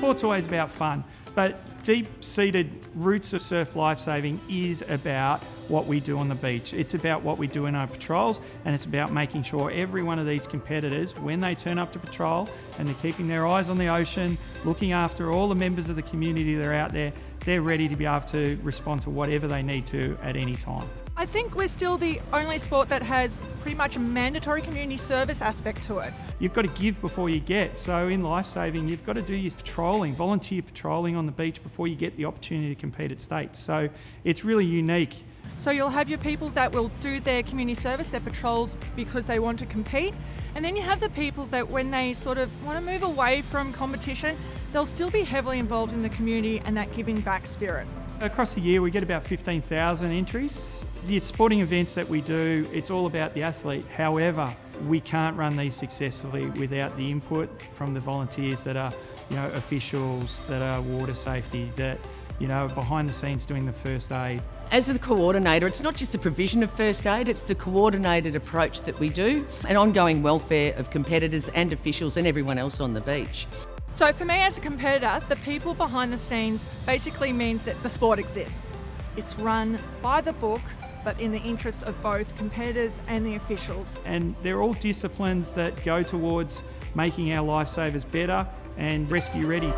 sport's always about fun, but deep-seated roots of surf lifesaving is about what we do on the beach. It's about what we do in our patrols, and it's about making sure every one of these competitors, when they turn up to patrol and they're keeping their eyes on the ocean, looking after all the members of the community that are out there, they're ready to be able to respond to whatever they need to at any time. I think we're still the only sport that has pretty much a mandatory community service aspect to it. You've got to give before you get. So in lifesaving, you've got to do your patrolling, volunteer patrolling on the beach before you get the opportunity to compete at states. So it's really unique. So you'll have your people that will do their community service, their patrols because they want to compete. And then you have the people that when they sort of want to move away from competition, they'll still be heavily involved in the community and that giving back spirit. Across the year, we get about 15,000 entries. The sporting events that we do, it's all about the athlete. However, we can't run these successfully without the input from the volunteers that are, you know, officials, that are water safety, that, you know, behind the scenes doing the first aid. As the coordinator, it's not just the provision of first aid, it's the coordinated approach that we do and ongoing welfare of competitors and officials and everyone else on the beach. So for me as a competitor, the people behind the scenes basically means that the sport exists. It's run by the book, but in the interest of both competitors and the officials. And they're all disciplines that go towards making our lifesavers better and rescue ready.